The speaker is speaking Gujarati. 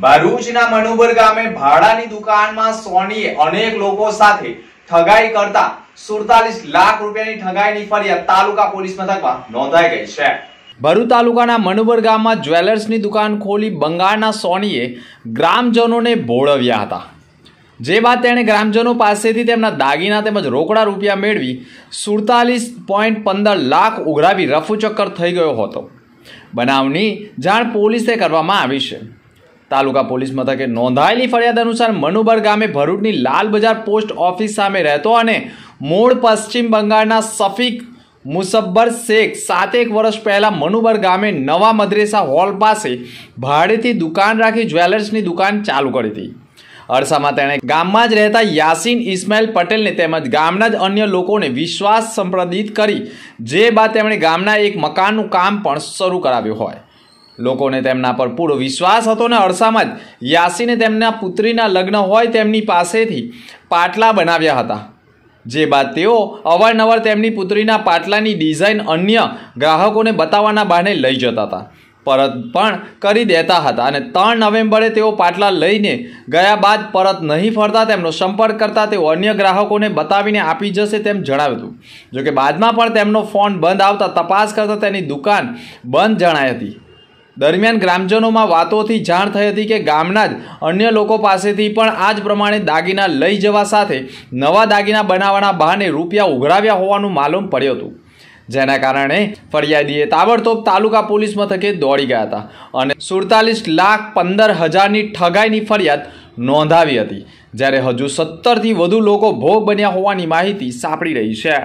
ભરૂચના મનુબર ગામે ભાડાની દુકાનમાં સોનીએ અનેક લોકો સાથે ઠગાઈ કરતા સુડતાલીસ લાખ રૂપિયાની ઠગાઈની ફરિયાદ તાલુકા પોલીસ મથકમાં નોંધાઈ ગઈ છે. ભરૂચ તાલુકાના મનુબર ગામમાં જ્વેલર્સની દુકાન ખોલી બંગાળના સોનીએ ગ્રામજનોને ભોળવ્યા હતા. જે બાદ તેણે ગ્રામજનો પાસેથી તેમના દાગીના તેમજ રોકડા રૂપિયા મેળવી સુડતાલીસ પોઈન્ટ પંદર લાખ ઉઘરાવી રફુચક્કર થઈ ગયો હતો. બનાવની જાણ પોલીસે કરવામાં આવી છે. તાલુકા પોલીસ મથકે નોંધાયેલી ફરિયાદ અનુસાર મનુબર ગામે ભરૂચની લાલ બજાર પોસ્ટ ઓફિસ સામે રહેતો અને મૂળ પશ્ચિમ બંગાળના સફીક મુસબ્બર શેખ સાતેક વર્ષ પહેલાં મનુબર ગામે નવા મદ્રેસા હોલ પાસે ભાડેથી દુકાન રાખી જ્વેલર્સની દુકાન ચાલુ કરી હતી. અરસામાં તેણે ગામમાં જ રહેતા યાસીન ઇસ્માઇલ પટેલને તેમજ ગામના જ અન્ય લોકોને વિશ્વાસ સંપ્રદિત કરી જે બાદ તેમણે ગામના એક મકાનનું કામ પણ શરૂ કરાવ્યું હોય. લોકોને તેમના પર પૂરો વિશ્વાસ હતો ને અરસામાં જ યાસીને તેમના પુત્રીના લગ્ન હોય તેમની પાસેથી પાટલા બનાવ્યા હતા. જે બાદ તેઓ અવારનવાર તેમની પુત્રીના પાટલાની ડિઝાઇન અન્ય ગ્રાહકોને બતાવવાના બહાને લઈ જતા હતા. પરત પણ કરી દેતા હતા અને ત્રણ નવેમ્બરે તેઓ પાટલા લઈને ગયા બાદ પરત નહીં ફરતા તેમનો સંપર્ક કરતા તેઓ અન્ય ગ્રાહકોને બતાવીને આપી જશે તેમ જણાવ્યું હતું. જોકે બાદમાં પણ તેમનો ફોન બંધ આવતા તપાસ કરતા તેની દુકાન બંધ જણાઈ હતી. દરમિયાન ગ્રામજનોમાં વાતોથી જાણ થઈ હતી કે ગામના જ અન્ય લોકો પાસેથી પણ આ જ પ્રમાણે દાગીના લઈ જવા સાથે નવા દાગીના બનાવવાના બહાને રૂપિયા ઉઘરાવ્યા હોવાનું માલુમ પડ્યું હતું. જેના કારણે ફરિયાદીએ તાબડતોબ તાલુકા પોલીસ મથકે દોડી ગયા હતા અને સુડતાલીસ લાખ પંદર હજારની ઠગાઈની ફરિયાદ નોંધાવી હતી, જ્યારે હજુ સત્તરથી વધુ લોકો ભોગ બન્યા હોવાની માહિતી સાંપડી રહી છે.